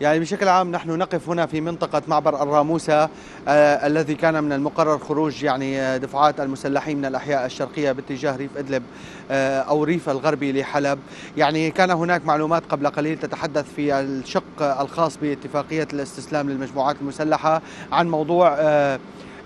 يعني بشكل عام نحن نقف هنا في منطقة معبر الراموسة آه الذي كان من المقرر خروج يعني آه، دفعات المسلحين من الأحياء الشرقية باتجاه ريف إدلب آه أو ريف الغربي لحلب. يعني كان هناك معلومات قبل قليل تتحدث في الشق الخاص باتفاقية الاستسلام للمجموعات المسلحة عن موضوع آه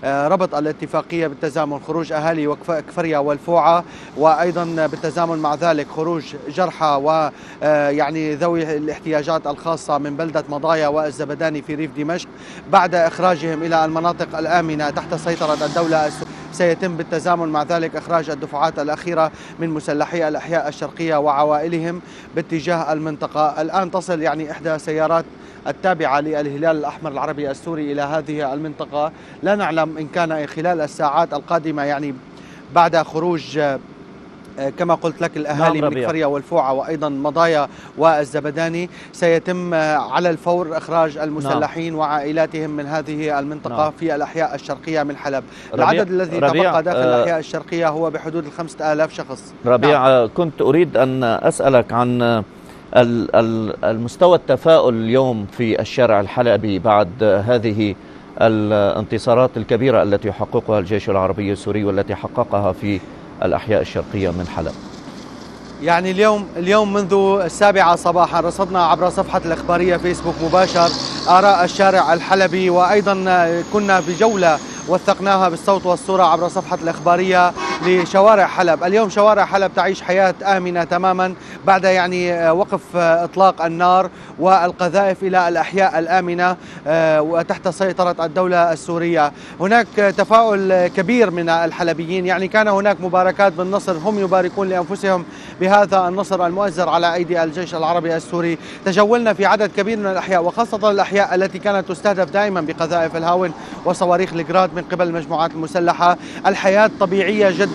ربط الاتفاقية بالتزامن خروج أهالي وكفريا والفوعة وأيضا بالتزامن مع ذلك خروج جرحى ويعني آه، ذوي الاحتياجات الخاصة من بلدة مضايا والزبداني في ريف دمشق بعد إخراجهم إلى المناطق الآمنة تحت سيطرة الدولة سيتم بالتزامن مع ذلك إخراج الدفعات الأخيرة من مسلحي الأحياء الشرقية وعوائلهم باتجاه المنطقة. الآن تصل يعني إحدى سيارات التابعة للهلال الأحمر العربي السوري إلى هذه المنطقة. لا نعلم إن كان خلال الساعات القادمة يعني بعد خروج كما قلت لك الأهالي نعم من كفريا والفوعة وأيضا مضايا والزبداني سيتم آه، على الفور إخراج المسلحين نعم. وعائلاتهم من هذه المنطقة نعم. في الأحياء الشرقية من حلب العدد الذي تبقى داخل آه الأحياء الشرقية هو بحدود الخمسة آلاف شخص ربيع نعم. كنت أريد أن أسألك عن المستوى التفاؤل اليوم في الشارع الحلبي بعد هذه الانتصارات الكبيرة التي يحققها الجيش العربي السوري والتي حققها في الأحياء الشرقية من حلب. يعني اليوم اليوم منذ السابعة صباحا رصدنا عبر صفحة الإخبارية فيسبوك مباشر آراء الشارع الحلبي وأيضا كنا بجولة وثقناها بالصوت والصورة عبر صفحة الإخبارية. لشوارع حلب. اليوم شوارع حلب تعيش حياة آمنة تماما بعد يعني وقف إطلاق النار والقذائف إلى الأحياء الآمنة آه، وتحت سيطرة الدولة السورية. هناك تفاؤل كبير من الحلبيين. يعني كان هناك مباركات بالنصر. هم يباركون لأنفسهم بهذا النصر المؤزر على أيدي الجيش العربي السوري. تجولنا في عدد كبير من الأحياء وخاصة الأحياء التي كانت تستهدف دائما بقذائف الهاون وصواريخ الجراد من قبل المجموعات المسلحة. الحياة طبيعية جدا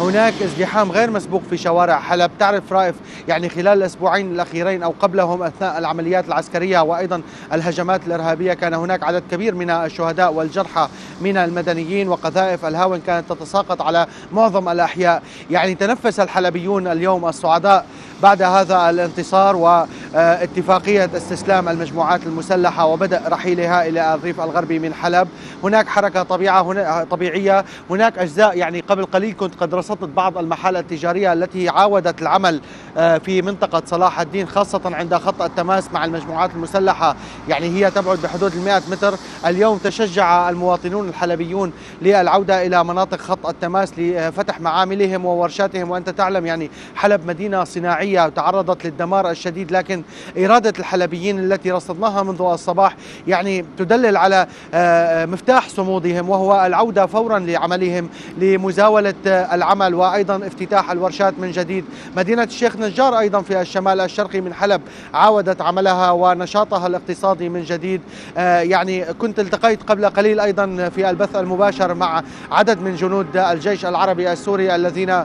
هناك ازدحام غير مسبوق في شوارع حلب. تعرف رائف يعني خلال الأسبوعين الأخيرين أو قبلهم أثناء العمليات العسكرية وأيضا الهجمات الإرهابية كان هناك عدد كبير من الشهداء والجرحى من المدنيين وقذائف الهاون كانت تتساقط على معظم الأحياء. يعني تنفس الحلبيون اليوم السعداء بعد هذا الانتصار واتفاقية استسلام المجموعات المسلحة وبدأ رحيلها إلى الريف الغربي من حلب. هناك حركة طبيعة هنا طبيعية. هناك أجزاء يعني قبل قليل كنت قد رصدت بعض المحال التجارية التي عاودت العمل آه، في منطقة صلاح الدين خاصة عند خط التماس مع المجموعات المسلحة. يعني هي تبعد بحدود المئة متر. اليوم تشجع المواطنون الحلبيون للعودة إلى مناطق خط التماس لفتح معاملهم وورشاتهم. وأنت تعلم يعني حلب مدينة صناعية تعرضت للدمار الشديد لكن إرادة الحلبيين التي رصدناها منذ الصباح يعني تدلل على آه، مفتاح صمودهم وهو العودة فورا لعملهم لمزاولة العمل وأيضا افتتاح الورشات من جديد. مدينة الشيخ نجار أيضا في الشمال الشرقي من حلب عاودت عملها ونشاطها الاقتصادي من جديد. آه، يعني كنت التقيت قبل قليل أيضا في البث المباشر مع عدد من جنود الجيش العربي السوري الذين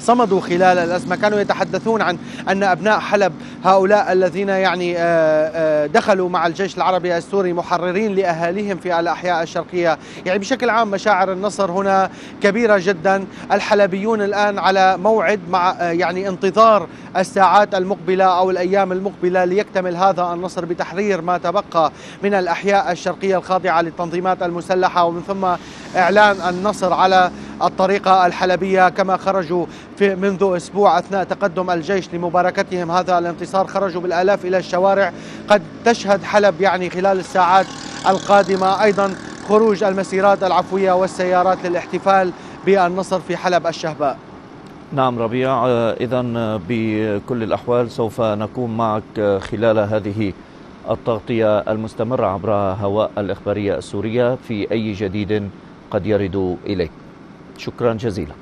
صمدوا خلال الأزمة. كانوا يتحدثون عن أن أبناء حلب هؤلاء الذين يعني آه، آه، دخلوا مع الجيش العربي السوري محررين لأهاليهم في الأحياء الشرقية. يعني بشكل عام مشاعر النصر هنا كبيرة جدا. الحلبيون الآن على موعد مع آه، يعني انتظار الساعات المقبلة أو الأيام المقبلة ليكتمل هذا النصر بتحرير ما تبقى من الأحياء الشرقية الخاضعة للتنظيمات المسلحة. ومن ثم إعلان النصر على الطريقة الحلبية كما خرجوا في منذ أسبوع أثناء تقدم الجيش لمباركتهم. هذا الانتصار خرجوا بالآلاف إلى الشوارع. قد تشهد حلب يعني خلال الساعات القادمة أيضا خروج المسيرات العفوية والسيارات للاحتفال بالنصر في حلب الشهباء. نعم ربيع إذا بكل الأحوال سوف نكون معك خلال هذه التغطية المستمرة عبر هواء الإخبارية السورية في أي جديد قد يرد إليك. شكرا جزيلا.